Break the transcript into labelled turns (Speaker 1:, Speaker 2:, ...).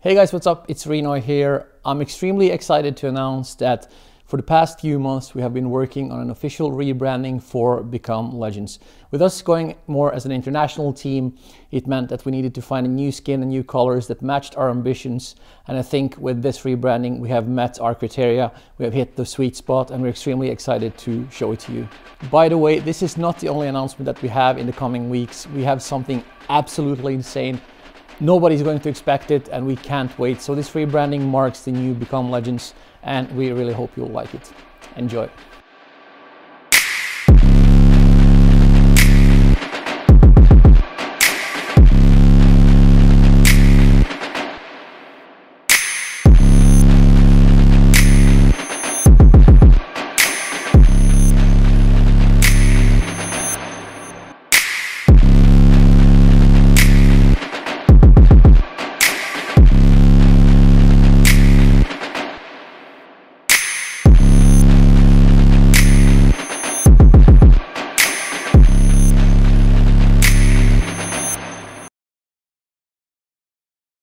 Speaker 1: Hey guys, what's up? It's Reno here. I'm extremely excited to announce that for the past few months, we have been working on an official rebranding for Become Legends. With us going more as an international team, it meant that we needed to find a new skin and new colors that matched our ambitions. And I think with this rebranding, we have met our criteria, we have hit the sweet spot, and we're extremely excited to show it to you. By the way, this is not the only announcement that we have in the coming weeks. We have something absolutely insane Nobody's going to expect it and we can't wait. So this rebranding marks the new Become Legends and we really hope you'll like it. Enjoy.